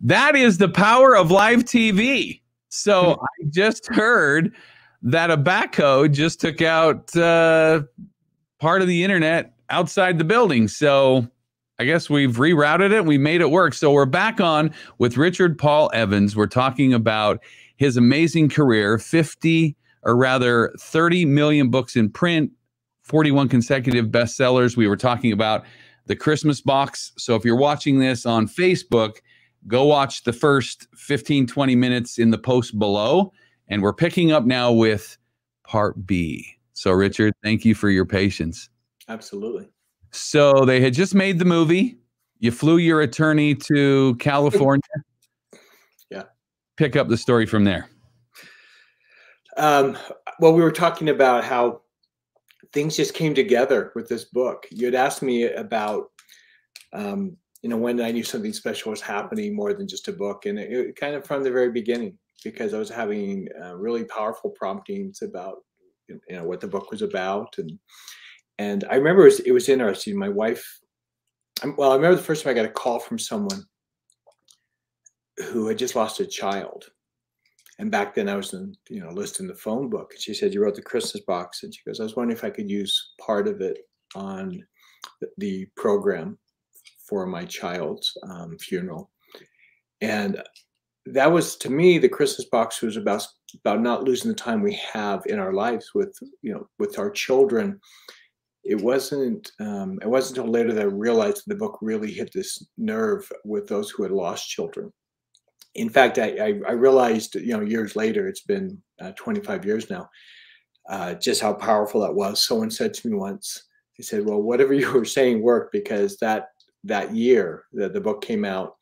That is the power of live TV. So I just heard that a backhoe just took out uh, part of the internet outside the building. So I guess we've rerouted it. We made it work. So we're back on with Richard Paul Evans. We're talking about his amazing career 50 or rather 30 million books in print, 41 consecutive bestsellers. We were talking about the Christmas box. So if you're watching this on Facebook, go watch the first 15, 20 minutes in the post below. And we're picking up now with part B. So, Richard, thank you for your patience. Absolutely. So, they had just made the movie. You flew your attorney to California. yeah. Pick up the story from there. Um, well, we were talking about how things just came together with this book. You had asked me about, um, you know, when I knew something special was happening more than just a book, and it, it kind of from the very beginning because I was having uh, really powerful promptings about, you know, what the book was about, and and I remember it was, it was interesting. My wife, well, I remember the first time I got a call from someone who had just lost a child and back then I was in, you know, listing the phone book. And she said, You wrote the Christmas box. And she goes, I was wondering if I could use part of it on the program for my child's um, funeral. And that was to me, the Christmas box was about about not losing the time we have in our lives with, you know, with our children. It wasn't um, it wasn't until later that I realized the book really hit this nerve with those who had lost children in fact, I, I, I, realized, you know, years later, it's been uh, 25 years now, uh, just how powerful that was. Someone said to me once, he said, well, whatever you were saying worked because that, that year that the book came out,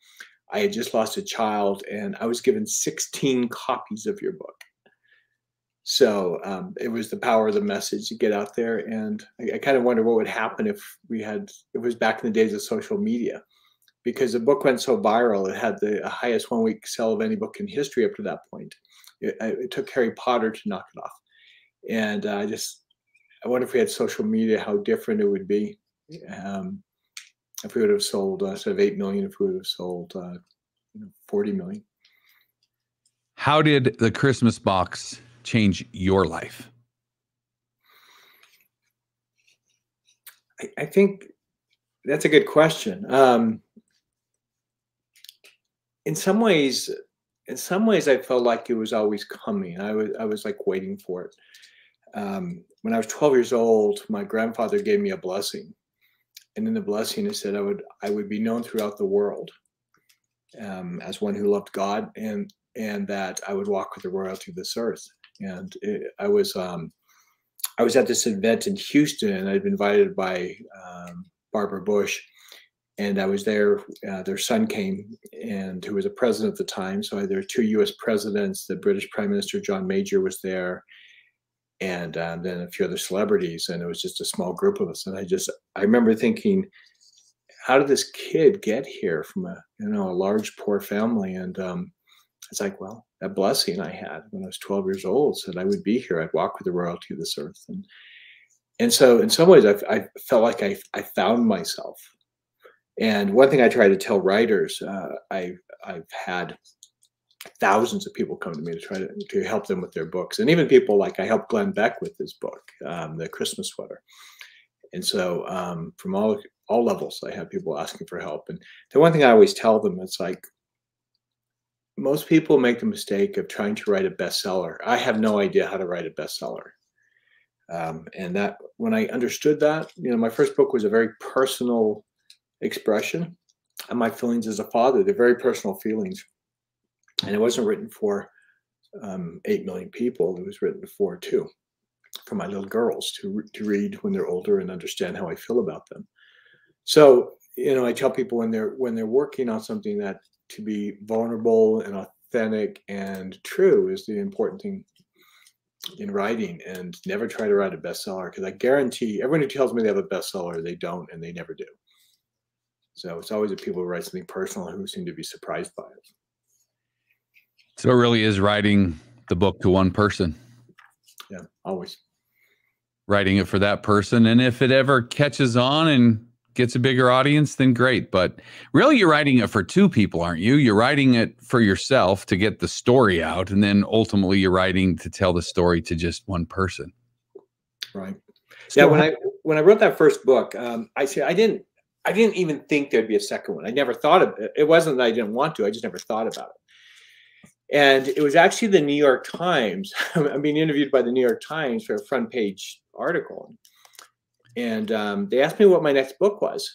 I had just lost a child and I was given 16 copies of your book. So um, it was the power of the message to get out there. And I, I kind of wonder what would happen if we had, it was back in the days of social media because the book went so viral. It had the highest one week sell of any book in history up to that point. It, it took Harry Potter to knock it off. And uh, I just, I wonder if we had social media, how different it would be. Um, if we would have sold, uh, instead of 8 million, if we would have sold uh, 40 million. How did the Christmas box change your life? I, I think that's a good question. Um, in some ways, in some ways, I felt like it was always coming. I was I was like waiting for it. Um, when I was 12 years old, my grandfather gave me a blessing, and in the blessing, it said I would I would be known throughout the world um, as one who loved God, and and that I would walk with the royalty of this earth. And it, I was um, I was at this event in Houston, and I'd been invited by um, Barbara Bush and I was there. Uh, their son came, and who was a president at the time. So there were two U.S. presidents. The British Prime Minister John Major was there, and uh, then a few other celebrities. And it was just a small group of us. And I just I remember thinking, how did this kid get here from a you know a large poor family? And um, it's like, well, that blessing I had when I was 12 years old said I would be here. I'd walk with the royalty of this earth. And and so in some ways, I, I felt like I, I found myself and one thing I try to tell writers, uh, I, I've had thousands of people come to me to try to, to help them with their books. And even people like I helped Glenn Beck with his book, um, The Christmas Sweater. And so um, from all, all levels, I have people asking for help. And the one thing I always tell them, it's like, most people make the mistake of trying to write a bestseller. I have no idea how to write a bestseller. Um, and that when I understood that, you know, my first book was a very personal expression and my feelings as a father. They're very personal feelings. And it wasn't written for um, 8 million people. It was written for two, for my little girls to, to read when they're older and understand how I feel about them. So, you know, I tell people when they're when they're working on something that to be vulnerable and authentic and true is the important thing in writing and never try to write a bestseller because I guarantee everyone who tells me they have a bestseller, they don't and they never do. So it's always the people who write something personal who seem to be surprised by it. So it really is writing the book to one person. Yeah, always. Writing it for that person. And if it ever catches on and gets a bigger audience, then great. But really, you're writing it for two people, aren't you? You're writing it for yourself to get the story out, and then ultimately, you're writing to tell the story to just one person. Right. So yeah. When I when I wrote that first book, um, I say I didn't I didn't even think there'd be a second one. I never thought of it. It wasn't that I didn't want to. I just never thought about it. And it was actually the New York Times. I'm being interviewed by the New York Times for a front page article. And um, they asked me what my next book was.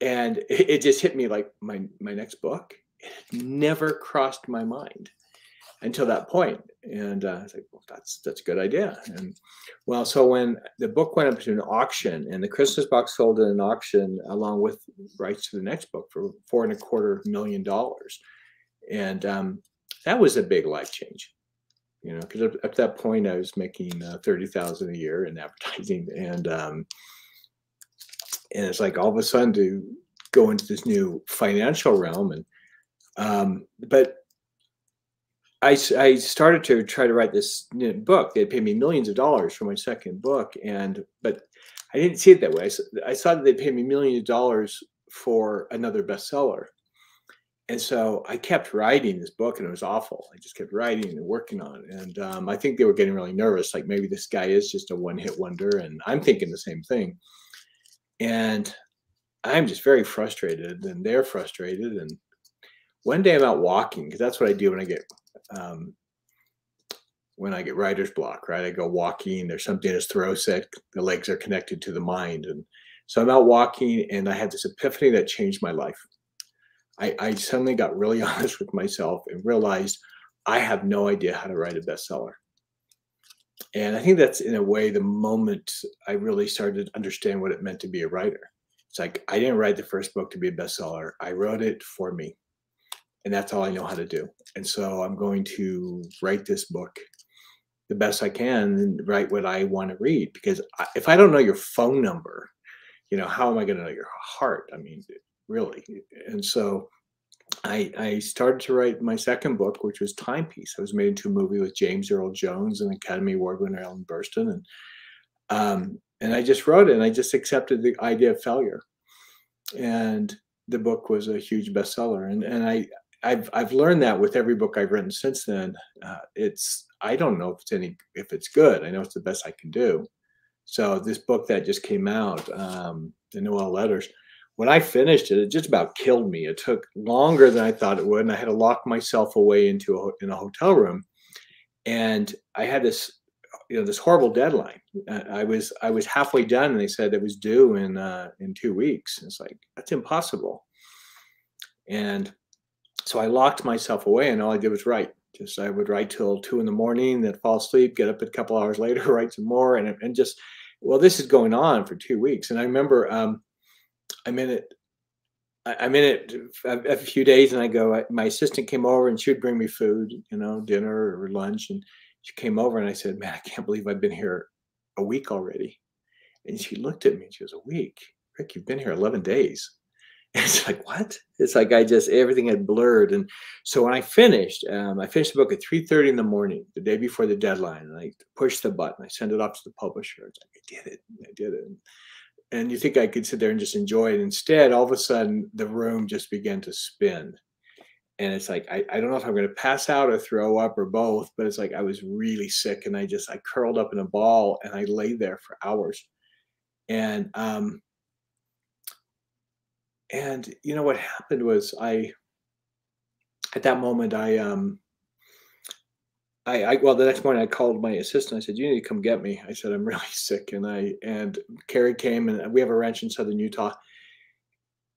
And it, it just hit me like my, my next book. It never crossed my mind until that point. And uh, I was like, well, that's that's a good idea. And well, so when the book went up to an auction, and the Christmas box sold at an auction along with rights to the next book for four and a quarter million dollars and um, that was a big life change you know because at, that point i was making uh, 30000 a year in advertising and um, and it's like all of a sudden to go into this new financial realm and um, but I, I started to try to write this book. They paid me millions of dollars for my second book, and but I didn't see it that way. I, I saw that they paid me millions of dollars for another bestseller, and so I kept writing this book, and it was awful. I just kept writing and working on it, and um, I think they were getting really nervous. Like maybe this guy is just a one-hit wonder, and I'm thinking the same thing. And I'm just very frustrated, and they're frustrated. And one day I'm out walking because that's what I do when I get um, when I get writer's block. Right, I go walking. There's something in his throat said the legs are connected to the mind, and so I'm out walking, and I had this epiphany that changed my life I, I suddenly got really honest with myself and realized I have no idea how to write a bestseller. And I think that's in a way the moment I really started to understand what it meant to be a writer. It's like I didn't write the first book to be a bestseller. I wrote it for me. And that's all I know how to do. And so I'm going to write this book the best I can and write what I want to read. Because if I don't know your phone number, you know, how am I going to know your heart? I mean, really. And so I, I started to write my second book, which was Timepiece. It was made into a movie with James Earl Jones and Academy Award winner Ellen Burstyn. And um, and I just wrote it and I just accepted the idea of failure. And the book was a huge bestseller. And and I I've I've learned that with every book I've written since then. Uh, it's I don't know if it's any if it's good. I know it's the best I can do. So this book that just came out, um, the Noel Letters, when I finished it, it just about killed me. It took longer than I thought it would, and I had to lock myself away into a in a hotel room. And I had this, you know, this horrible deadline. I was I was halfway done, and they said it was due in uh, in two weeks. It's like that's impossible. And so I locked myself away, and all I did was write. Just I would write till two in the morning, then fall asleep, get up a couple hours later, write some more, and and just well, this is going on for two weeks. And I remember. Um, I'm in it. I'm in it a, few days, and I go. My assistant came over, and she would bring me food, you know, dinner or lunch. And she came over, and I said, "Man, I can't believe I've been here a week already." And she looked at me, and she goes, "A week, Rick? You've been here 11 days." It's like what? It's like I just everything had blurred. And so when I finished, um, I finished the book at 3:30 in the morning, the day before the deadline, and I pushed the button. I sent it off to the publisher. It's like I did it. I did it. And and you think I could sit there and just enjoy it. Instead, all of a sudden, the room just began to spin. And it's like, I, I don't know if I'm going to pass out or throw up or both, but it's like I was really sick and I just, I curled up in a ball and I lay there for hours. And, um, and you know what happened was I, at that moment, I, um, I, I, well the next morning I called my assistant. I said, "You need to come get me." I said, "I'm really sick," and I and Carrie came, and we have a ranch in southern Utah,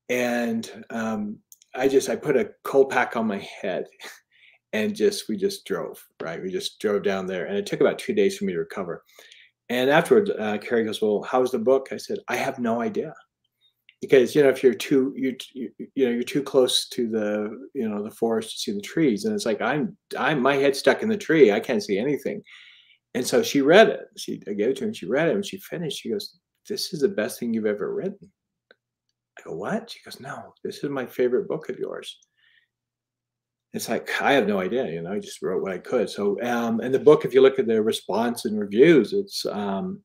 and um, I just I put a cold pack on my head, and just we just drove right. We just drove down there, and it took about two days for me to recover. And afterwards, uh, Carrie goes, "Well, how's the book?" I said, "I have no idea." Because you know if you're too you, you know you're too close to the you know the forest to see the trees and it's like i'm i'm my head stuck in the tree i can't see anything. And so she read it. She i gave it to her and she read it. And she finished she goes this is the best thing you've ever written. I go what? She goes no this is my favorite book of yours. It's like i have no idea you know i just wrote what i could. So um and the book if you look at the response and reviews it's um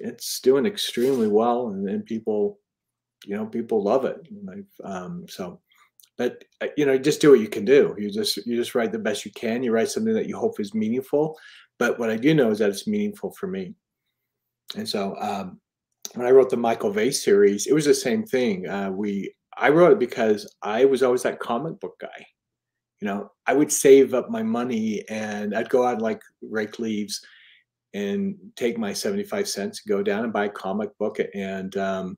it's doing extremely well and, and people you know, people love it. Um, so, but uh, you know, just do what you can do. You just you just write the best you can. You write something that you hope is meaningful. But what I do know is that it's meaningful for me. And so, um, when I wrote the Michael Vey series, it was the same thing. Uh, we I wrote it because I was always that comic book guy. You know, I would save up my money and I'd go out like rake leaves and take my 75 cents, go down and buy a comic book and um,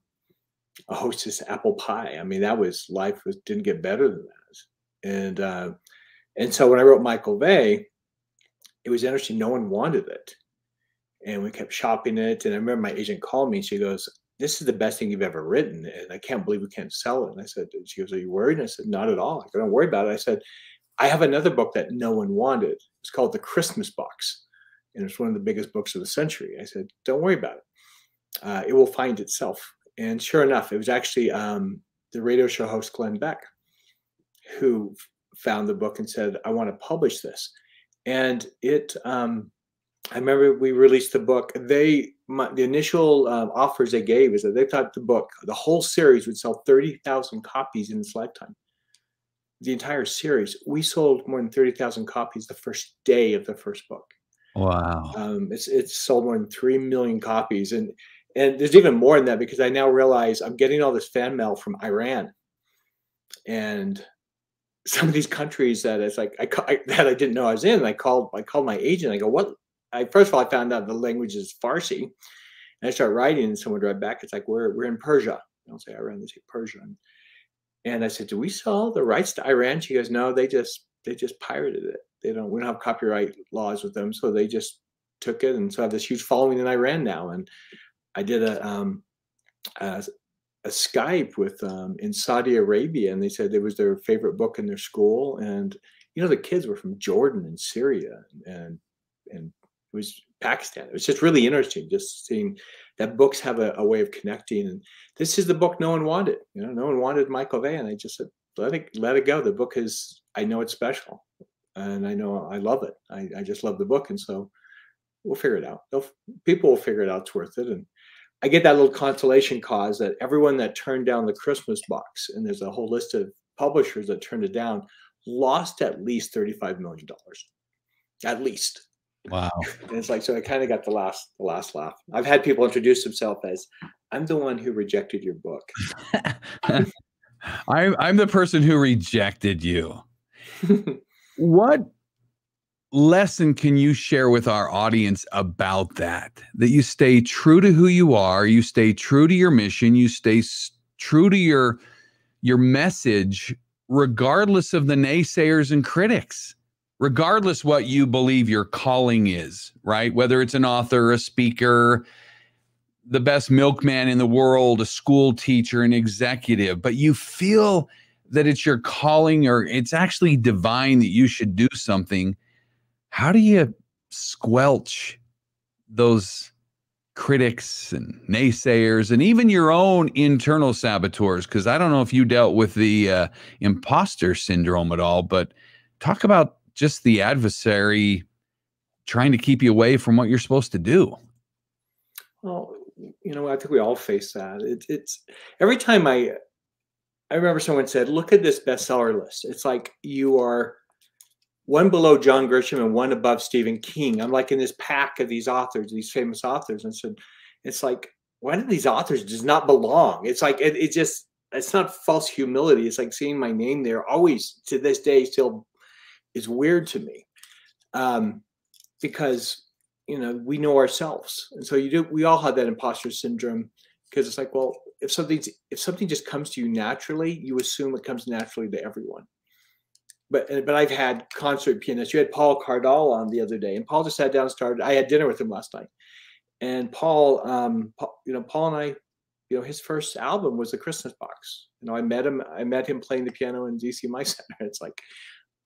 a hostess apple pie. I mean, that was life was didn't get better than that. And uh, and so when I wrote Michael Vey, it was interesting. No one wanted it, and we kept shopping it. And I remember my agent called me and she goes, "This is the best thing you've ever written, and I can't believe we can't sell it." And I said, "She goes, Are you worried?" And I said, "Not at all. I don't worry about it." I said, "I have another book that no one wanted. It's called The Christmas Box." and it's one of the biggest books of the century. I said, "Don't worry about it; uh, it will find itself." And sure enough, it was actually um, the radio show host Glenn Beck who found the book and said, "I want to publish this." And it, um, I remember we released the book. They, my, the initial um, offers they gave is that they thought the book, the whole series, would sell thirty thousand copies in its lifetime. The entire series, we sold more than thirty thousand copies the first day of the first book. Wow. Um, it's it's sold more than three million copies, and and there's even more than that because I now realize I'm getting all this fan mail from Iran, and some of these countries that it's like I, I that I didn't know I was in. I called I called my agent. I go, what? I first of all I found out the language is Farsi, and I start writing, and someone write back. It's like we're we're in Persia. I don't say Iran, they say Persia. And I said, do we sell the rights to Iran? She goes, no, they just they just pirated it they don't we don't have copyright laws with them, so they just took it, and so I have this huge following in Iran now. And I did a um, a, a Skype with um, in Saudi Arabia, and they said it was their favorite book in their school, and you know the kids were from Jordan and Syria and and it was Pakistan. It was just really interesting just seeing that books have a, a, way of connecting. And this is the book no one wanted. You know, no one wanted Michael Vey, and I just said, let it let it go. The book is I know it's special and I know I love it. I, I just love the book, and so we'll figure it out. People will figure it out. It's worth it, and I get that little consolation cause that everyone that turned down the Christmas box, and there's a whole list of publishers that turned it down, lost at least thirty-five million dollars, at least. Wow! And it's like so. I kind of got the last the last laugh. I've had people introduce themselves as, "I'm the one who rejected your book." I'm I'm the person who rejected you. What lesson can you share with our audience about that? That you stay true to who you are, you stay true to your mission, you stay true to your your message regardless of the naysayers and critics. Regardless what you believe your calling is, right? Whether it's an author, a speaker, the best milkman in the world, a school teacher, an executive, but you feel that it's your calling or it's actually divine that you should do something, how do you squelch those critics and naysayers and even your own internal saboteurs? Because I don't know if you dealt with the uh, imposter syndrome at all, but talk about just the adversary trying to keep you away from what you're supposed to do. Well, you know, I think we all face that. It, it's every time I I remember someone said, look at this bestseller list. It's like you are one below John Grisham and one above Stephen King. I'm like in this pack of these authors, these famous authors. And said, it's like, one of these authors does not belong. It's like, it, it just, it's not false humility. It's like seeing my name there always to this day still is weird to me. Um, because, you know, we know ourselves. And so you do, we all have that imposter syndrome because it's like, well, if something's if something just comes to you naturally, you assume it comes naturally to everyone. But but I've had concert pianists. You had Paul Cardall on the other day, and Paul just sat down and started. I had dinner with him last night, and Paul, um, Paul, you know, Paul and I, you know, his first album was the Christmas Box. You know, I met him. I met him playing the piano in ZCMI Center. It's like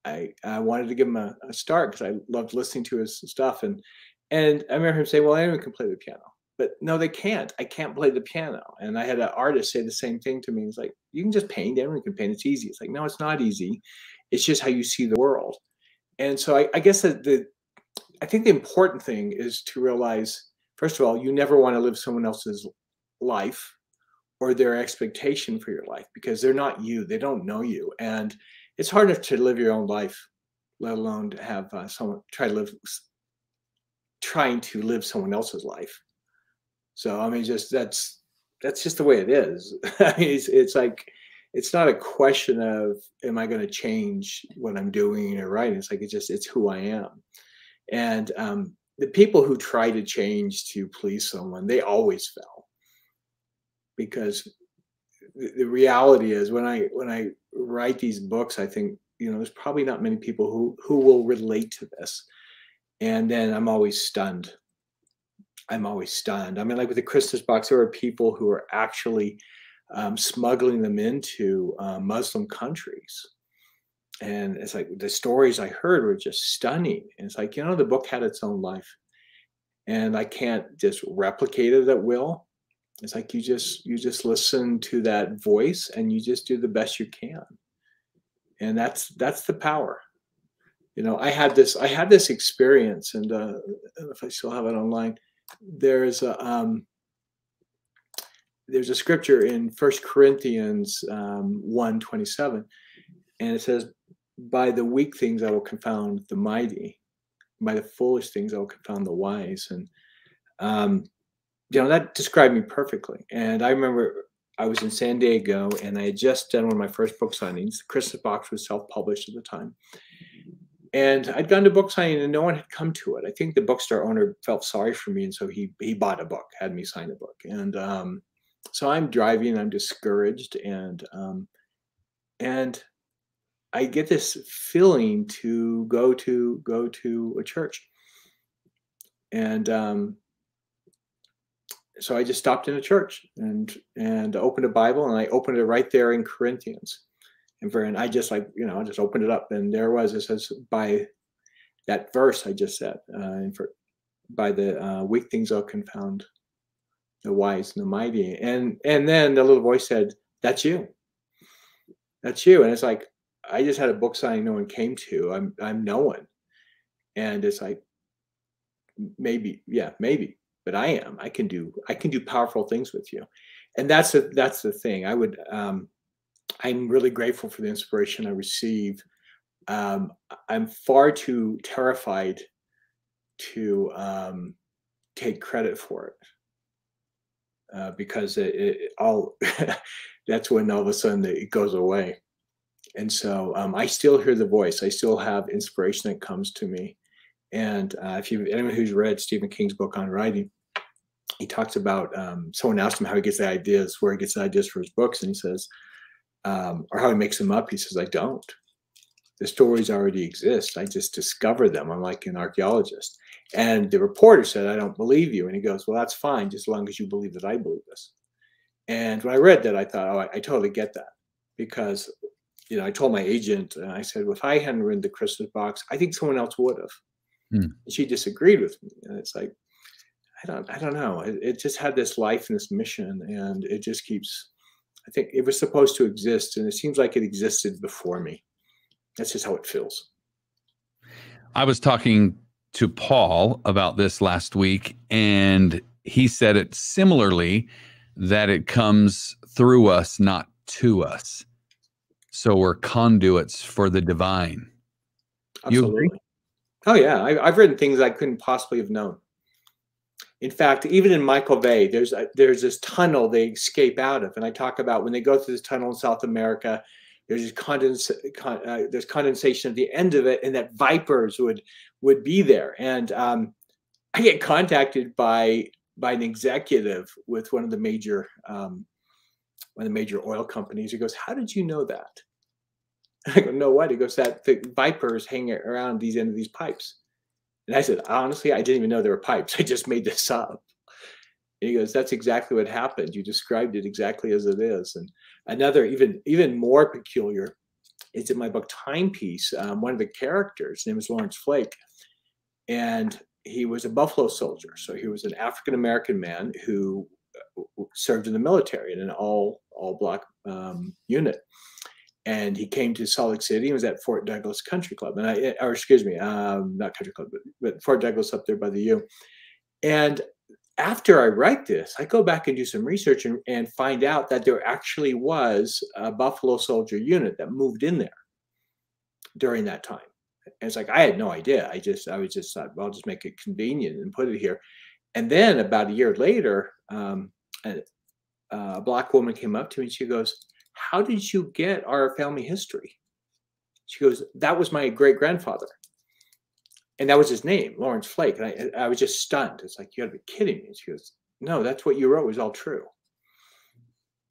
I I wanted to give him a, a start because I loved listening to his stuff, and and I remember him saying, "Well, anyone can play the piano." but no, they can't. I can't play the piano. And I had an artist say the same thing to me. He's like, you can just paint. Everyone can paint. It's easy. It's like, no, it's not easy. It's just how you see the world. And so I, I guess that the, I think the important thing is to realize, first of all, you never want to live someone else's life or their expectation for your life because they're not you. They don't know you, and it's hard enough to live your own life, let alone to have uh, someone try to live, trying to live someone else's life. So I mean, just that's that's just the way it is. it's, it's like it's not a question of am I going to change what I'm doing or writing. It's like it's just it's who I am, and um, the people who try to change to please someone, they always fail because the, the reality is when I when I write these books, I think you know there's probably not many people who who will relate to this, and then I'm always stunned. I'm always stunned. I mean, like with the Christmas box, there are people who are actually um, smuggling them into uh, Muslim countries and it's like the stories I heard were just stunning. And it's like, you know, the book had its own life. And I can't just replicate it at will. It's like you just you just listen to that voice and you just do the best you can. And that's that's the power. You know, I had this I had this experience, and uh, if I still have it online, there's a um, there's a scripture in First Corinthians um, one twenty seven, and it says, by the weak things I will confound the mighty. By the foolish things I will confound the wise. And um, you know, that described me perfectly. And I remember I was in San Diego and I had just done one of my first book signings. The Christmas box was self-published at the time. And I'd gone to book signing and no one had come to it. I think the bookstore owner felt sorry for me, and so he he bought a book, had me sign a book. And um, so I'm driving, I'm discouraged, and um, and I get this feeling to go to go to a church, and um, so I just stopped in a church and and opened a Bible, and I opened it right there in Corinthians, and for and I just like you know I just opened it up, and there was it says by that verse I just said, uh, and for by the uh, weak things I'll confound the wise and the mighty, and and then the little voice said, "That's you." That's you, and it's like I just had a book signing no one came to. I'm I'm no one. And it's like maybe, yeah, maybe, but I am. I can do I can do powerful things with you. And that's the that's the thing. I would um I'm really grateful for the inspiration I receive. Um, I'm far too terrified to um, take credit for it uh, because it, it all that's when all of a sudden it goes away and so um, I still hear the voice. I still have inspiration that comes to me. And uh, if you anyone who's read Stephen King's book on writing, he talks about um, someone asked him how he gets the ideas, where he gets the ideas for his books, and he says, um, or how he makes them up. He says, "I don't. The stories already exist. I just discover them. I'm like an archaeologist. And the reporter said, "I don't believe you." And he goes, "Well, that's fine, just as long as you believe that I believe this." And when I read that, I thought, "Oh, I, I totally get that," because you know, I told my agent, and I said, well, if I hadn't written the Christmas box, I think someone else would have. Mm. She disagreed with me, and it's like, I don't, I don't know. It, it, just had this life and this mission, and it just keeps. I think it was supposed to exist, and it seems like it existed before me. That's just how it feels. I was talking to Paul about this last week, and he said it similarly that it comes through us, not to us. So we're conduits for the divine. Absolutely. Oh yeah, I, have written things I couldn't possibly have known. In fact, even in Michael Vey, there's a, there's this tunnel they escape out of, and I talk about when they go through this tunnel in South America. There's this condens, con, uh, there's condensation at the end of it, and that vipers would would be there. And um, I get contacted by by an executive with one of the major um, one of the major oil companies. He goes, "How did you know that?" I go, "No, what?" He goes, "That the vipers hang around these end of these pipes." And I said, "Honestly, I didn't even know there were pipes. I just made this up." And he goes, "That's exactly what happened. You described it exactly as it is." And another, even even more peculiar, is in my book Timepiece. Um, one of the characters, name is Lawrence Flake, and he was a Buffalo soldier. So he was an African American man who served in the military in an all all black um, unit. And he came to Salt Lake City and was at Fort Douglas Country Club, and I, or excuse me, um, not Country Club, but, but Fort Douglas up there by the U. And after I write this, I go back and do some research and, and find out that there actually was a Buffalo Soldier unit that moved in there during that time. And it's like I had no idea. I just I was just thought, well, I'll just make it convenient and put it here. And then about a year later, um, a, a black woman came up to me and she goes, "How did you get our family history?" She goes, "That was my great grandfather." And that was his name, Lawrence Flake. And I, I was just stunned. It's like, you gotta be kidding me. She goes, no, that's what you wrote was all true.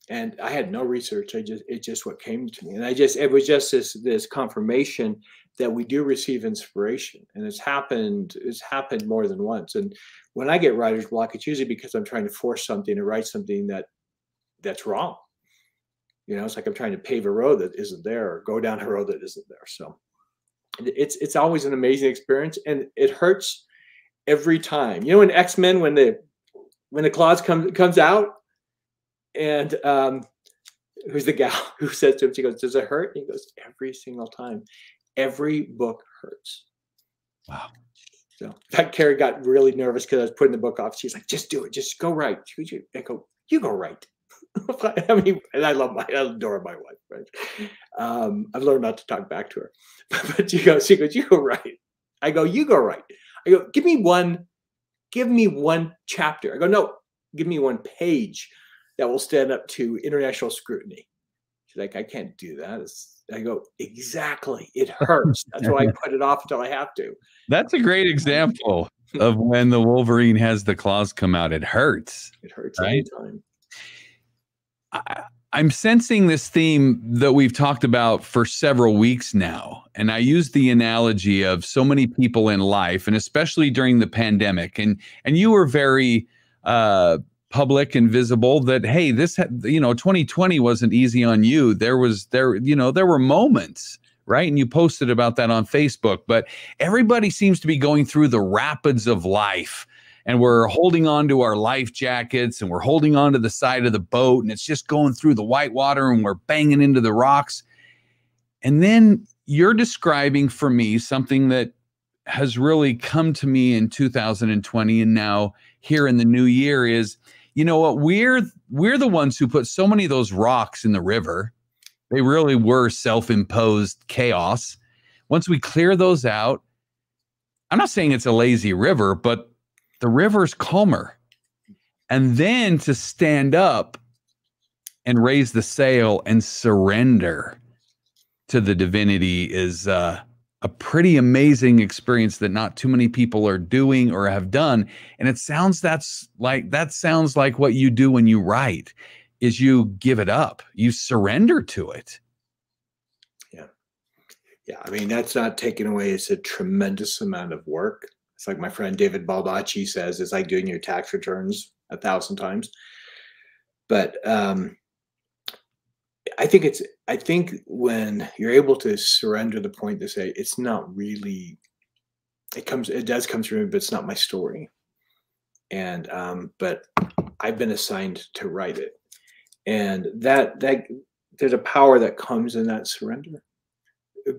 And I had no research. I just, it just what came to me. And I just, it was just this, this confirmation that we do receive inspiration. And it's happened, it's happened more than once. And when I get writer's block, it's usually because I'm trying to force something to write something that that's wrong. You know, it's like I'm trying to pave a road that isn't there or go down a road that isn't there. So it's it's always an amazing experience and it hurts every time you know in x-men when the when the claws comes comes out and um who's the gal who says to him she goes does it hurt and he goes every single time every book hurts wow so that Carrie got really nervous because I was putting the book off. She's like, just do it. Just go right. I go, you go right. I mean, and I love my, I adore my wife, right? Um, I've learned not to talk back to her, but she goes, she goes, you go right. I go, you go right. I go, give me one, give me one chapter. I go, no, give me one page that will stand up to international scrutiny. She's like, I can't do that. It's, I go, exactly. It hurts. That's why I put it off until I have to. That's a great example of when the Wolverine has the claws come out. It hurts. It hurts right? time. I'm sensing this theme that we've talked about for several weeks now. And I use the analogy of so many people in life, and especially during the pandemic. And and you were very uh, public and visible that hey, this you know 2020 wasn't easy on you. There was there you know there were moments right? And you posted about that on Facebook. But everybody seems to be going through the rapids of life and we're holding on to our life jackets and we're holding on to the side of the boat and it's just going through the white water and we're banging into the rocks. And then you're describing for me something that has really come to me in 2020 and now here in the new year is you know what we're we're the ones who put so many of those rocks in the river they really were self-imposed chaos once we clear those out i'm not saying it's a lazy river but the river's calmer. And then to stand up and raise the sail and surrender to the divinity is uh, a pretty amazing experience that not too many people are doing or have done. And it sounds that's like that sounds like what you do when you write is you give it up, you surrender to it. Yeah. Yeah. I mean, that's not taken away. It's a tremendous amount of work it's like my friend David Baldacci says, it's like doing your tax returns a thousand times. But um, I think it's, I think when you're able to surrender the point to say, it's not really, it comes, it does come through me, but it's not my story. And, um, but I've been assigned to write it. And that, that, there's a power that comes in that surrender.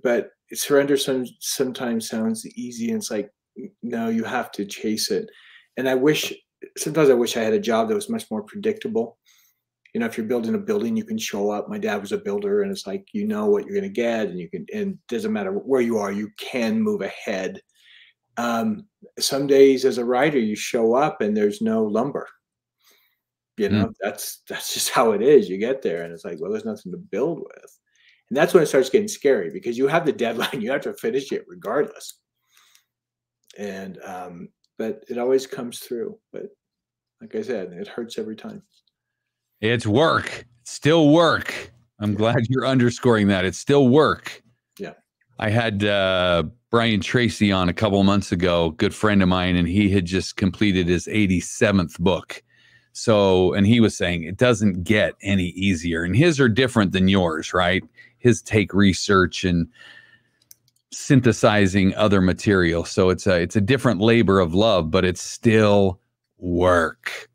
But surrender some, sometimes sounds easy and it's like no, you have to chase it. And I wish sometimes I wish I had a job that was much more predictable. You know, if you're building a building, you can show up. My dad was a builder, and it's like you know what you're going to get, and you can. And doesn't matter where you are, you can move ahead. Um, some days, as a writer, you show up and there's no lumber. You know, mm. that's that's just how it is. You get there, and it's like, well, there's nothing to build with, and that's when it starts getting scary because you have the deadline. You have to finish it regardless and um, but it always comes through. But like I said, it hurts every time. It's work, still work. I'm yeah. glad you're underscoring that. It's still work. Yeah. I had uh, Brian Tracy on a couple months ago, good friend of mine, and he had just completed his 87th book. So, and he was saying it doesn't get any easier, and his are different than yours, right? His take research and synthesizing other material. So it's a it's a different labor of love, but it's still work.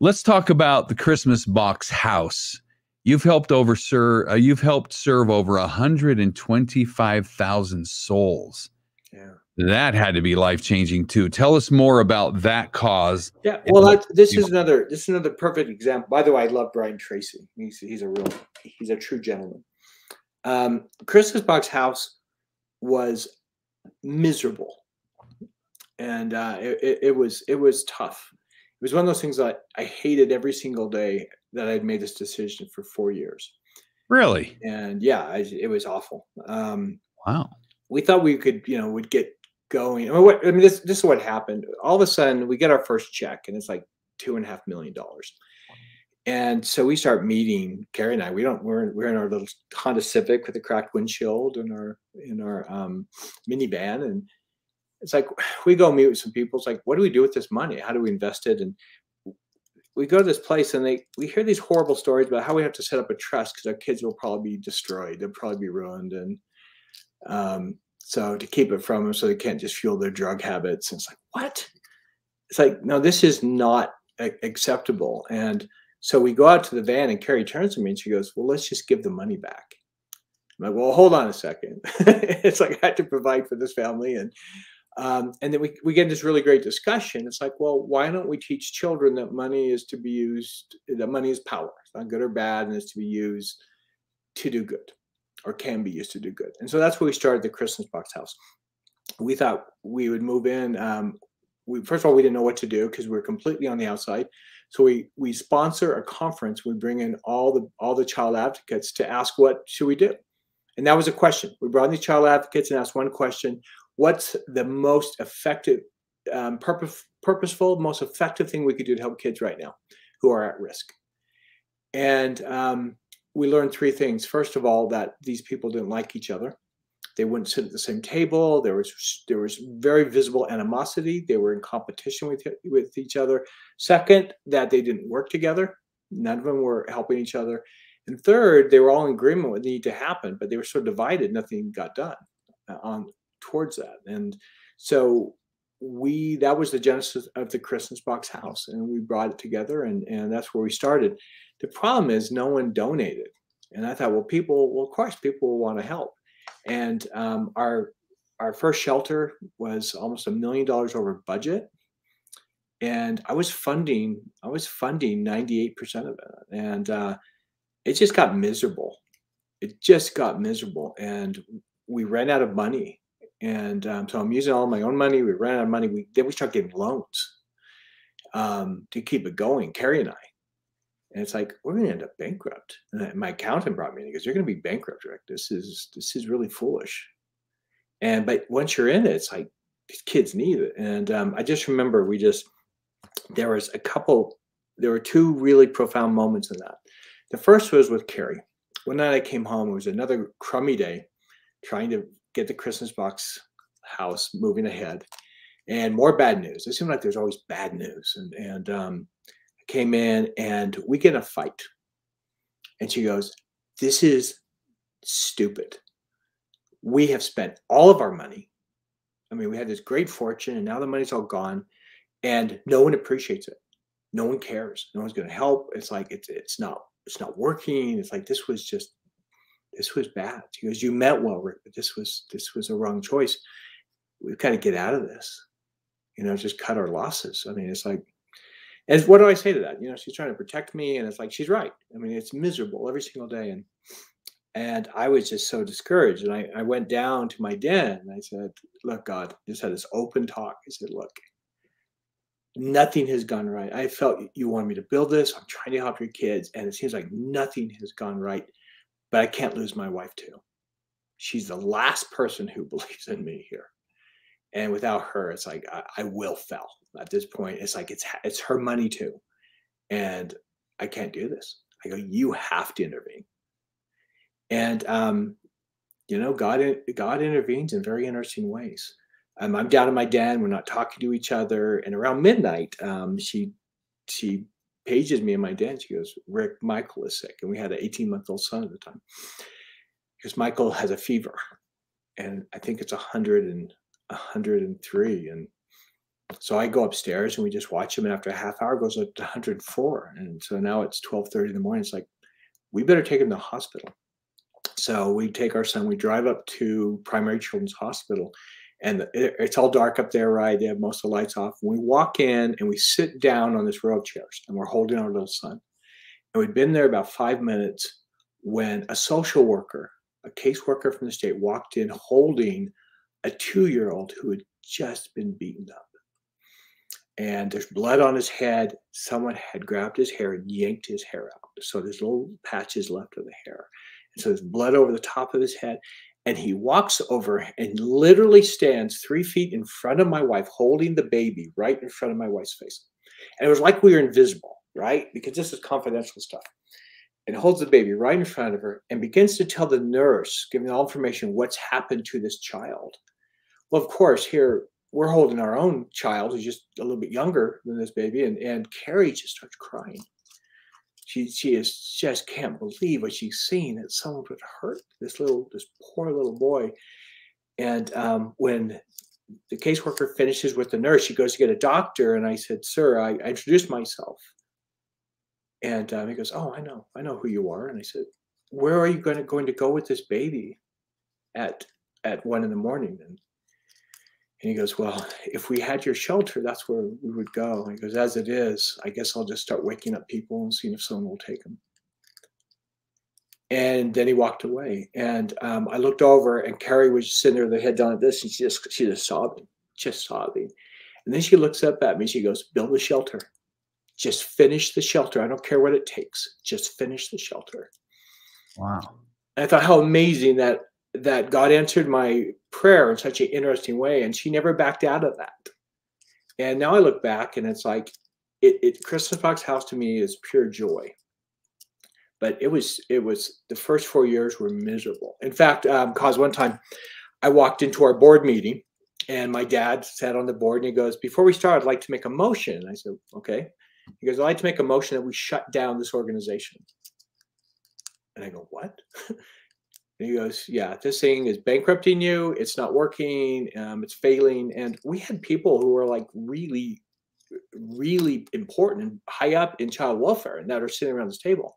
Let's talk about the Christmas box house. You've helped over sir, uh, you've helped serve over 125,000 souls. Yeah. That had to be life changing too. Tell us more about that cause. Yeah, well, this is another this is another perfect example. By the way, I love Brian Tracy. He's he's a real he's a true gentleman. Um, Christmas Box House was miserable, and uh, it, it was it was tough. It was one of those things that I hated every single day that I'd made this decision for four years. Really? And yeah, I, it was awful. Um, wow. We thought we could, you know, would get going. I mean, what, I mean this, this is what happened. All of a sudden, we get our first check, and it's like two and a half million dollars. And so we start meeting Carrie and I. We don't. We're we're in our little Honda Civic with a cracked windshield in our in our um, minivan, and it's like we go meet with some people. It's like, what do we do with this money? How do we invest it? And we go to this place and they we hear these horrible stories about how we have to set up a trust because our kids will probably be destroyed they'll probably be ruined and um, so to keep it from them so they can't just fuel their drug habits and it's like what it's like no this is not acceptable and so we go out to the van and carrie turns to me and she goes well let's just give the money back i'm like well hold on a second it's like i had to provide for this family and um, and then we, we get this really great discussion. It's like, well, why don't we teach children that money is to be used, that money is power. It's not good or bad, and it's to be used to do good or can be used to do good. And so that's where we started the Christmas Box House. We thought we would move in. Um, we, first of all, we didn't know what to do because we were completely on the outside. So we we sponsor a conference. We bring in all the all the child advocates to ask what should we do, and that was a question. We brought in these child advocates and asked one question: what's the most effective, um, purpose, purposeful, most effective thing we could do to help kids right now who are at risk? And um, we learned three things. First of all, that these people didn't like each other. They wouldn't sit at the same table. There was there was very visible animosity. They were in competition with with each other. Second, that they didn't work together. None of them were helping each other. And third, they were all in agreement what needed to happen, but they were so divided, nothing got done uh, on towards that. And so we that was the genesis of the Christmas box house, and we brought it together, and and that's where we started. The problem is no one donated, and I thought, well, people, well, of course, people will want to help, and um, our our first shelter was almost a million dollars over budget and i was funding i was funding 98% of it and uh, it just got miserable it just got miserable and we ran out of money and um, so I'm using all my own money. We ran out of money. We then we start getting loans um, to keep it going. Carrie and I, and it's like we're going to end up bankrupt. And my accountant brought me in. Goes, "You're going to be bankrupt, Rick. This is this is really foolish." And but once you're in it, it's like these kids need it. And um, I just remember we just there was a couple. There were two really profound moments in that. The first was with Carrie. One night I came home. It was another crummy day, trying to get the Christmas box house moving ahead. And more bad news. It seemed like there's always bad news. And and um, came in and we get in a fight. And she goes, This is stupid. We have spent all of our money. I mean, we had this great fortune and now the money's all gone. And no one appreciates it. No one cares. No one's gonna help. It's like it's it's not it's not working. It's like this was just this was bad. She goes, you meant well, Rick, but this was this was a wrong choice. We've got to get out of this. You know, just cut our losses. I mean, it's like, and what do I say to that? You know, she's trying to protect me, and it's like she's right. I mean, it's miserable every single day, and and I was just so discouraged. And I, I went down to my den and I said, Look, God, just had this open talk. I said, Look, nothing has gone right. I felt you wanted me to build this. I'm trying to help your kids, and it seems like nothing has gone right but I can't lose my wife too. She's the last person who believes in me here. And without her, it's like I, I will fail at this point. It's like it's it's her money too, and I can't do this. I go, you have to intervene. And um, you know, God God intervenes in very interesting ways. Um, I'm down in my den. We're not talking to each other, and around midnight, um, she she pages me in my den. She goes, Rick, Michael is sick. And we had an 18 month old son at the time. Because Michael has a fever. And I think it's 100 and 103. And so I go upstairs and we just watch him. And after a half hour, goes up to 104. And so now it's 1230 in the morning. It's like, we better take him to the hospital. So we take our son, we drive up to Primary Children's Hospital. and it's all dark up there, right? They have most of the lights off. And we walk in and we sit down on this row of chairs and we're holding our little son. And we'd been there about five minutes when a social worker, a caseworker from the state, walked in holding a two year old who had just been beaten up. And there's blood on his head. Someone had grabbed his hair and yanked his hair out. So there's little patches left of the hair. And so there's blood over the top of his head. And he walks over and literally stands three feet in front of my wife, holding the baby right in front of my wife's face. And it was like we were invisible, right? Because this is confidential stuff. And holds the baby right in front of her and begins to tell the nurse, giving all information, what's happened to this child. Well, of course, here we're holding our own child who's just a little bit younger than this baby, and, and Keri just starts crying. She she is just can't believe what she's seen that someone would hurt this little this poor little boy. And um, when the caseworker finishes with the nurse she goes to get a doctor and i said sir i, I introduced myself. And um, he goes oh i know i know who you are. And i said where are you going to going to go with this baby at at one in the morning? And and he goes, Well, if we had your shelter, that's where we would go. And he goes, As it is, I guess I'll just start waking up people and seeing if someone will take them. And then he walked away. And um, I looked over, and Keri was sitting there with her head down like this, and she just she just sobbing, just sobbing. And then she looks up at me. She goes, "Build a shelter. Just finish the shelter. I don't care what it takes. Just finish the shelter." Wow. And I thought how amazing that that God answered my prayer in such an interesting way, and she never backed out of that. And now I look back, and it's like it, it Christmas Box House to me is pure joy. But it was it was the first four years were miserable. In fact, um, cause one time I walked into our board meeting, and my dad sat on the board, and he goes, "Before we start, I'd like to make a motion." And I said, "Okay." He goes, "I'd like to make a motion that we shut down this organization." And I go, "What?" And he goes, Yeah, this thing is bankrupting you. It's not working. Um, it's failing. And we had people who were like really, really important and high up in child welfare and that are sitting around this table.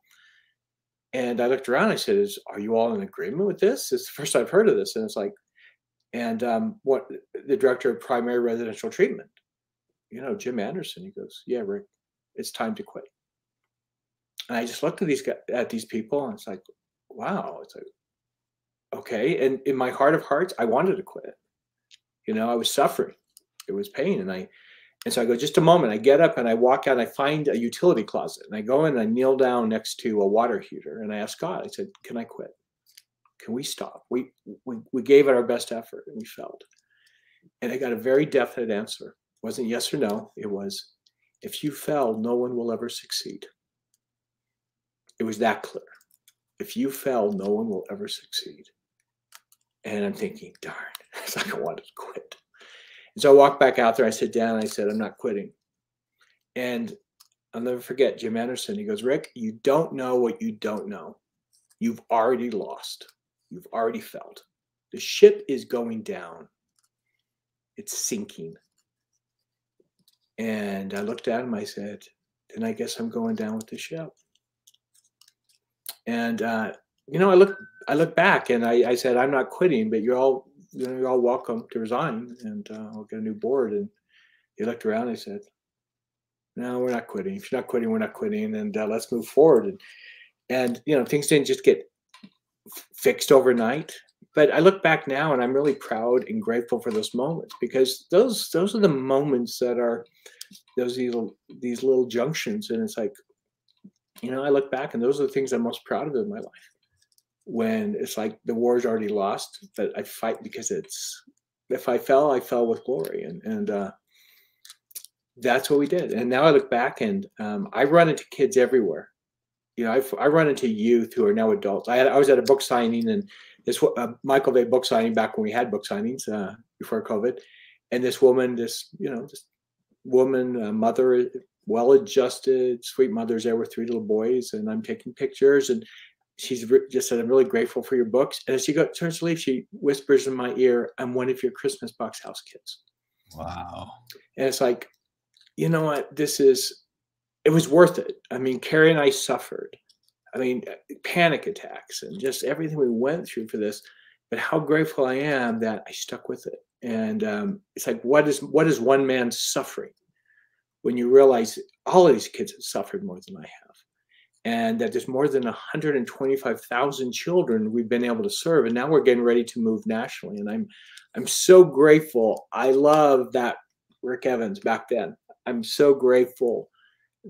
And I looked around. I said, "Is are you all in agreement with this? It's the first I've heard of this." And it's like, and um, what the director of primary residential treatment, you know, Jim Anderson. He goes, "Yeah, Rick, it's time to quit." And I just looked at these at these people, and it's like, wow. It's like, okay and in my heart of hearts i wanted to quit. You know i was suffering. It was pain and i and so i go just a moment. I get up and i walk out and i find a utility closet and i go in and i kneel down next to a water heater and i ask god i said can i quit? Can we stop? We we, we gave it our best effort and we failed and i got a very definite answer. It wasn't yes or no it was if you fail no one will ever succeed. It was that clear. If you fail no one will ever succeed and I'm thinking, darn, it's like I wanted to quit. And so I walked back out there. I sit down. I said, I'm not quitting. And I'll never forget Jim Anderson. He goes, Rick, you don't know what you don't know. You've already lost. You've already felt. The ship is going down. It's sinking. And I looked at him. I said, then I guess I'm going down with the ship. And uh, you know, I look I look back and I, I said I'm not quitting, but you're all you know you're all welcome to resign and uh, I'll get a new board. And he looked around. and he said, "No, we're not quitting. If you're not quitting, we're not quitting, and uh, let's move forward." And and you know things didn't just get fixed overnight. But I look back now and I'm really proud and grateful for those moments because those those are the moments that are those little these little junctions, and it's like, you know, I look back and those are the things I'm most proud of in my life when it's like the war's already lost, but I fight because it's if I fell, I fell with glory, and and uh, that's what we did. And now I look back and um, I run into kids everywhere. You know, I've, I run into youth who are now adults. I had, I was at a book signing and this uh, Michael Vey book signing back when we had book signings uh, before COVID, and this woman, this you know, this woman, uh, mother, well-adjusted, sweet mother's there with three little boys, and I'm taking pictures and she's just said, I'm really grateful for your books. And as she got, turns to leave, she whispers in my ear, I'm one of your Christmas box house kids. Wow. And it's like, you know what? This is, it was worth it. I mean, Keri and I suffered. I mean, panic attacks and just everything we went through for this. But how grateful I am that I stuck with it And um, it's like, what is what is one man suffering? When you realize all of these kids have suffered more than I have, and that there's more than 125,000 children we've been able to serve, and now we're getting ready to move nationally. And I'm I'm so grateful. I love that Rick Evans back then. I'm so grateful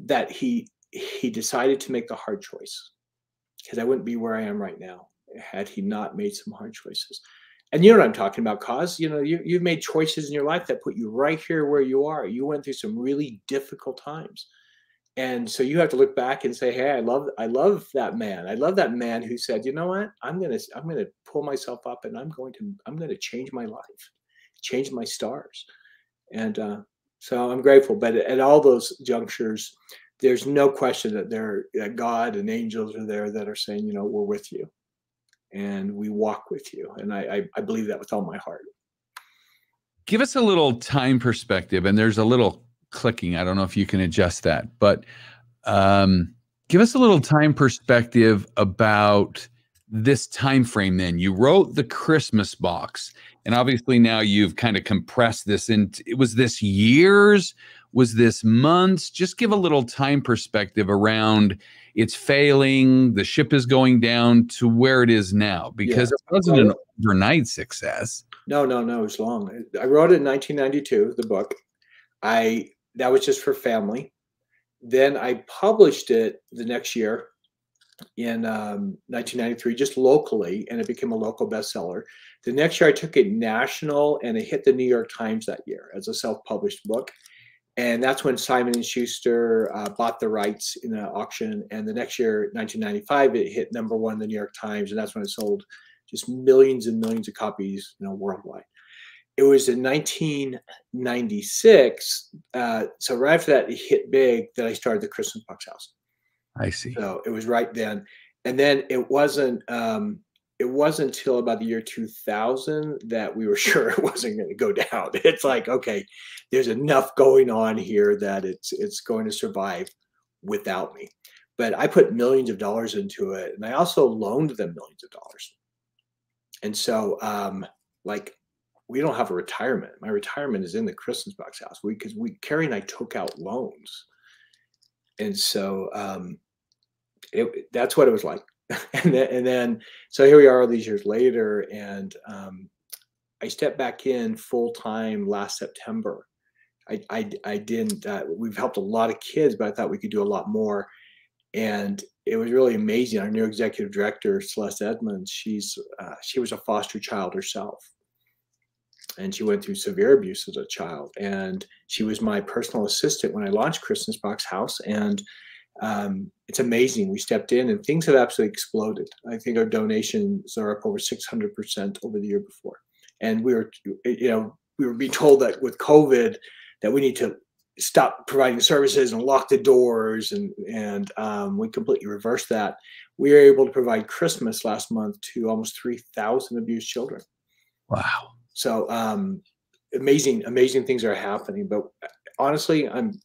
that he he decided to make the hard choice because I wouldn't be where I am right now had he not made some hard choices. And you know what I'm talking about, cause you know you you've made choices in your life that put you right here where you are. You went through some really difficult times, and so you have to look back and say, "Hey, I love I love that man. I love that man who said, you know what? I'm gonna I'm gonna pull myself up and I'm going to I'm to change my life, change my stars." And uh, so I'm grateful. But at all those junctures, there's no question that there that God and angels are there that are saying, you know, we're with you and we walk with you. And I, I, I believe that with all my heart. Give us a little time perspective, and there's a little clicking. I don't know if you can adjust that, but um, give us a little time perspective about this time frame then you wrote the christmas box and obviously now you've kind of compressed this into it was this years was this months just give a little time perspective around it's failing, the ship is going down to where it is now because yeah. it wasn't an overnight success. No, no, no, it was long. I wrote it in 1992, the book. I that was just for family. Then I published it the next year in um, 1993, just locally, and it became a local bestseller. The next year, I took it national, and it hit the New York Times that year as a self-published book and that's when Simon and Schuster uh, bought the rights in an auction. And the next year, 1995, it hit number one in the New York Times, and that's when it sold just millions and millions of copies, you know, worldwide. It was in 1996, uh, so right after that, it hit big that I started the Christmas Box House. I see. So it was right then, and then it wasn't. Um, it wasn't until about the year 2000 that we were sure it wasn't going to go down. It's like, okay, there's enough going on here that it's it's going to survive without me. But I put millions of dollars into it, and I also loaned them millions of dollars. And so, um, like, we don't have a retirement. My retirement is in the Christmas box house. We because we Keri and I took out loans, and so um, it, that's what it was like. And then, and then so here we are all these years later and um, i stepped back in full time last september. I i, I didn't uh, we've helped a lot of kids but i thought we could do a lot more. And it was really amazing. Our new executive director celeste edmonds she's uh, she was a foster child herself and she went through severe abuse as a child and she was my personal assistant when i launched christmas box house and um, it's amazing. We stepped in and things have absolutely exploded. I think our donations are up over 600% over the year before. And we were, you know, we were being told that with COVID that we need to stop providing services and lock the doors and and um, we completely reversed that we were able to provide christmas last month to almost 3000 abused children wow so um, amazing amazing things are happening but honestly i'm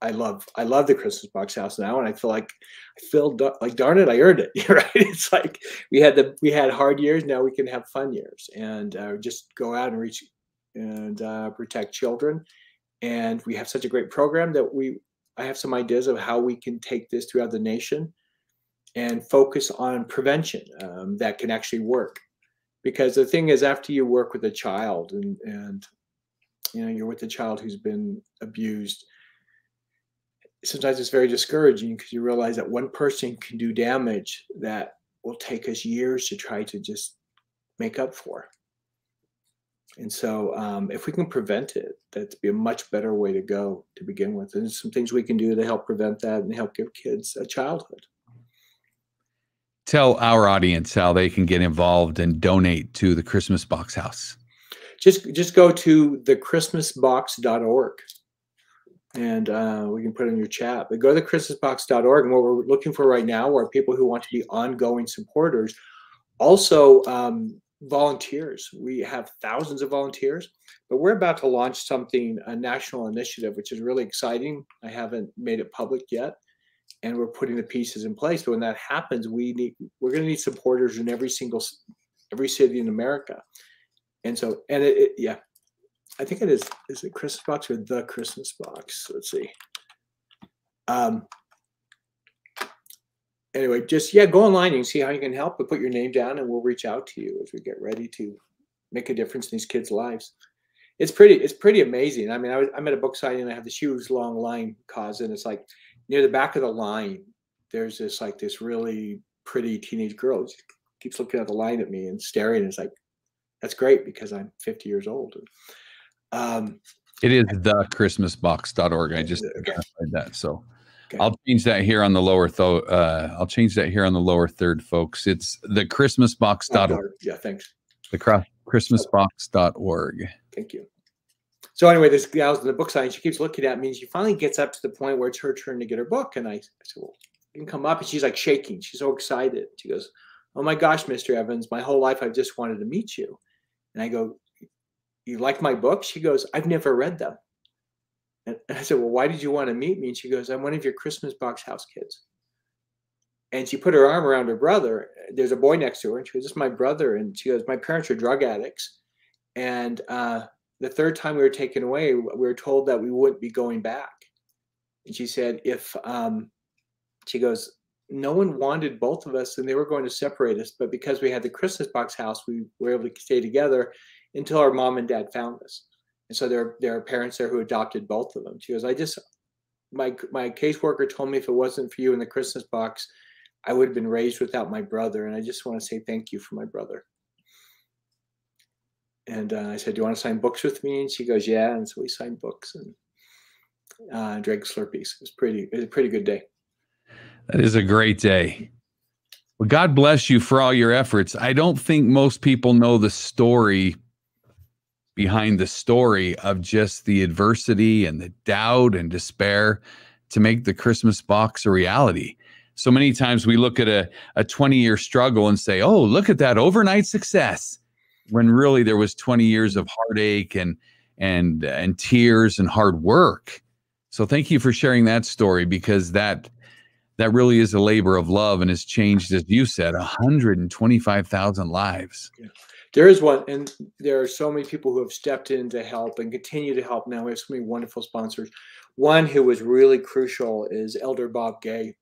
I love I love the Christmas box house now, and I feel like I feel like darn it, I earned it. Right? It's like we had the we had hard years, now we can have fun years, and uh, just go out and reach and uh, protect children. And we have such a great program that we I have some ideas of how we can take this throughout the nation and focus on prevention um, that can actually work. Because the thing is, after you work with a child and and you know you're with a child who's been abused sometimes it's very discouraging because you realize that one person can do damage that will take us years to try to just make up for. And so, um, if we can prevent it, that'd be a much better way to go to begin with. And some things we can do to help prevent that and help give kids a childhood. Tell our audience how they can get involved and donate to the Christmas Box House. Just just go to thechristmasbox.org and uh, we can put it in your chat. But go to christmasbox.org, and what we're looking for right now are people who want to be ongoing supporters. Also, um, volunteers. We have thousands of volunteers, but we're about to launch something, a national initiative, which is really exciting. I haven't made it public yet, and we're putting the pieces in place. But when that happens, we need we're going to need supporters in every single every city in America. And so, and it, it yeah, I think it is. Is it Christmas box or the Christmas box? Let's see. Um, anyway, just yeah, go online and see how you can help. But put your name down, and we'll reach out to you as we get ready to make a difference in these kids' lives. It's pretty. It's pretty amazing. I mean, I was, I'm at a book signing, and I have this huge long line cause, and it's like near the back of the line, there's this like this really pretty teenage girl she keeps looking at the line at me and staring. And it's like that's great because I'm 50 years old. Um, it is the christmasbox.org. I just okay. that. So okay. I'll change that here on the lower though. Uh, I'll change that here on the lower third, folks. It's the christmasbox.org. Yeah, thanks. The christmasbox.org. Thank you. So anyway, this gal's in the book sign. She keeps looking at me, and she finally gets up to the point where it's her turn to get her book. And I, I said, "Well, you can come up." And she's like shaking. She's so excited. She goes, "Oh my gosh, Mr. Evans! My whole life I've just wanted to meet you." And I go, You like my books? She goes, I've never read them. And I said, Well, why did you want to meet me? And she goes, I'm one of your Christmas box house kids. And she put her arm around her brother. There's a boy next to her. And she goes, This is my brother. And she goes, My parents are drug addicts. And uh, the third time we were taken away, we were told that we wouldn't be going back. And she said, If um, she goes, no one wanted both of us and they were going to separate us but because we had the christmas box house we were able to stay together until our mom and dad found us. And so there, there are parents there who adopted both of them. She goes i just my my caseworker told me if it wasn't for you in the christmas box i would have been raised without my brother and i just want to say thank you for my brother and uh, i said do you want to sign books with me and she goes yeah and so we signed books and uh, drank slurpees it was pretty it was a pretty good day that is a great day. Well, God bless you for all your efforts. I don't think most people know the story behind the story of just the adversity and the doubt and despair to make the Christmas box a reality. So many times we look at a, a 20 year struggle and say, oh, look at that overnight success. When really there was 20 years of heartache and and and tears and hard work. So thank you for sharing that story because that that really is a labor of love and has changed, as you said, 125,000 lives. There is one, and there are so many people who have stepped in to help and continue to help now. We have so many wonderful sponsors. One who was really crucial is Elder Bob Gay.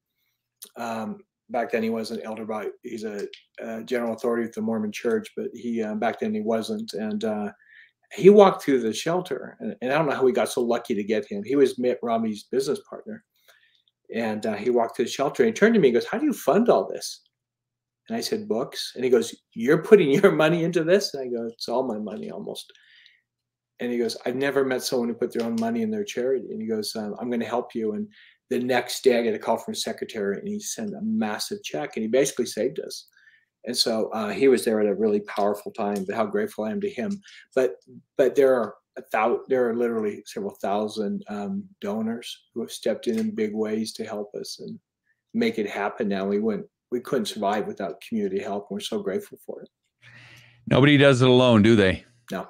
Um, back then, he wasn't Elder Bob; he's a, a, general authority of the Mormon Church, but he uh, back then he wasn't, and uh, he walked through the shelter. And, and, I don't know how we got so lucky to get him. He was Mitt Romney's business partner, and uh, he walked to the shelter and he turned to me and goes, How do you fund all this? And I said, Books. And he goes, You're putting your money into this? And I go, It's all my money almost. And he goes, I've never met someone who put their own money in their charity. And he goes, um, I'm going to help you. And the next day I get a call from his secretary and he sent a massive check and he basically saved us. And so uh, he was there at a really powerful time, but how grateful I am to him. But but there are a thousand, there are literally several thousand um, donors who have stepped in in big ways to help us and make it happen. Now we wouldn't, we couldn't survive without community help. And we're so grateful for it. Nobody does it alone, do they? No,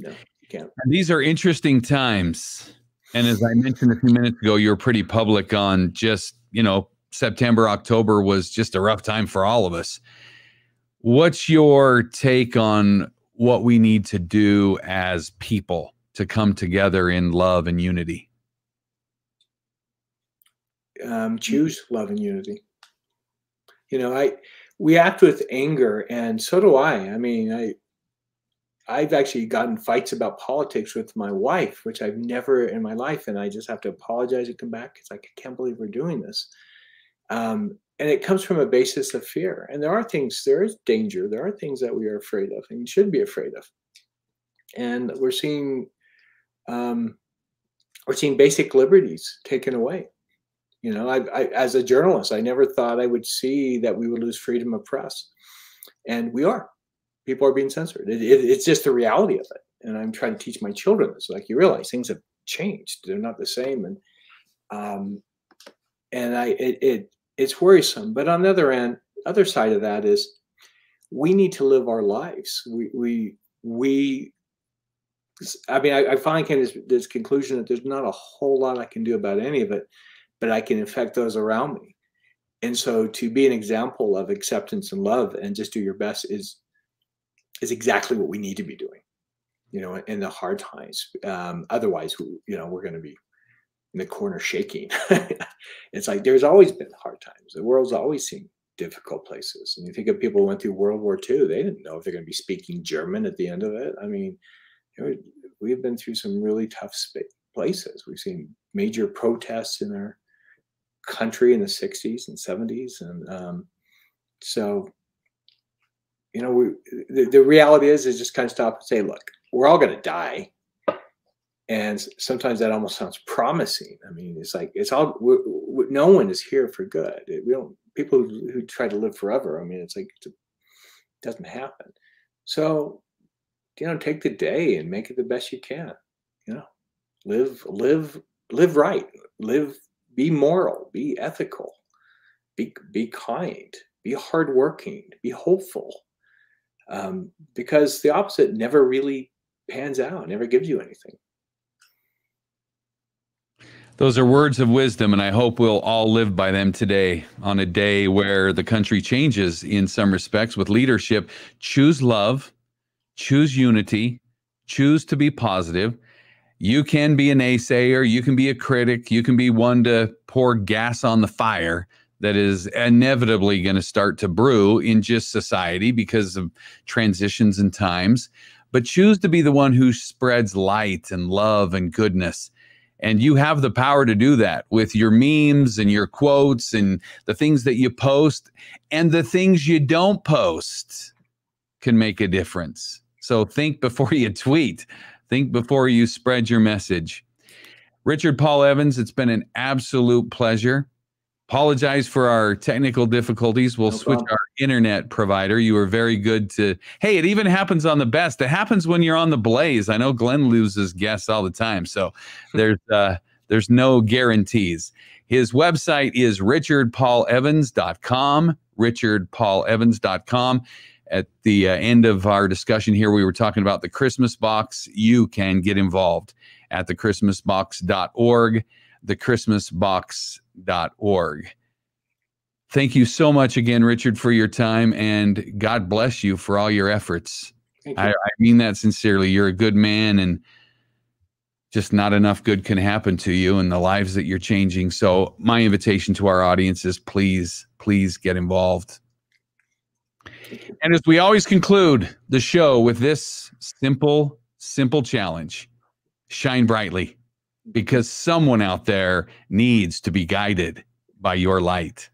no, you can't. And these are interesting times. And as I mentioned a few minutes ago, you're pretty public on just, you know, September, October was just a rough time for all of us. What's your take on what we need to do as people to come together in love and unity? Um, choose love and unity. You know, I we act with anger, and so do I. I mean, I I've actually gotten fights about politics with my wife, which I've never in my life, and I just have to apologize and come back. It's like I can't believe we're doing this. Um, and it comes from a basis of fear. And there are things, there is danger, there are things that we are afraid of and should be afraid of. And we're seeing, um, we're seeing basic liberties taken away. You know, I, I, as a journalist, I never thought I would see that we would lose freedom of press, and we are. People are being censored. It, it, it's just the reality of it. And I'm trying to teach my children this. Like you realize things have changed; they're not the same. And um, and I, it, it it's worrisome. But on the other end, other side of that is we need to live our lives. We we we. I mean, I, I finally came to this, this conclusion that there's not a whole lot I can do about any of it, but I can affect those around me. And so, to be an example of acceptance and love, and just do your best is is exactly what we need to be doing. you know, in the hard times. Um, otherwise, you know, we're going to be in the corner shaking. it's like there's always been hard times. The world's always seen difficult places. And you think of people who went through World War II, they didn't know if they're going to be speaking German at the end of it. I mean, you know, we've been through some really tough places. We've seen major protests in our country in the 60s and 70s. And um, so, you know, we, the, the reality is, is just kind of stop and say, look, we're all going to die and sometimes that almost sounds promising. I mean, it's like it's all we, we, no one is here for good. we don't people who, who, try to live forever. I mean, it's like it doesn't happen. So, you know, take the day and make it the best you can. You know, live, live, live right. Live, be moral, be ethical, be be kind, be hardworking, be hopeful. Um, because the opposite never really pans out, never gives you anything. Those are words of wisdom, and I hope we'll all live by them today on a day where the country changes in some respects with leadership. Choose love, choose unity, choose to be positive. You can be a naysayer, you can be a critic, you can be one to pour gas on the fire that is inevitably going to start to brew in just society because of transitions and times. But choose to be the one who spreads light and love and goodness and you have the power to do that with your memes and your quotes and the things that you post and the things you don't post can make a difference. So think before you tweet, think before you spread your message. Richard Paul Evans, it's been an absolute pleasure. Apologize for our technical difficulties. We'll no switch problem. our internet provider. You were very good to. Hey, it even happens on the best. It happens when you're on the Blaze. I know Glenn loses guests all the time, so there's uh, there's no guarantees. His website is richardpaulevans.com. Richardpaulevans.com. At the uh, end of our discussion here, we were talking about the Christmas box. You can get involved at thechristmasbox.org. Thechristmasbox.org org. Thank you so much again, Richard, for your time, and God bless you for all your efforts. You. I, I mean that sincerely. You're a good man, and just not enough good can happen to you and the lives that you're changing. So, my invitation to our audience is please, please get involved. And as we always conclude the show with this simple, simple challenge shine brightly because someone out there needs to be guided by your light.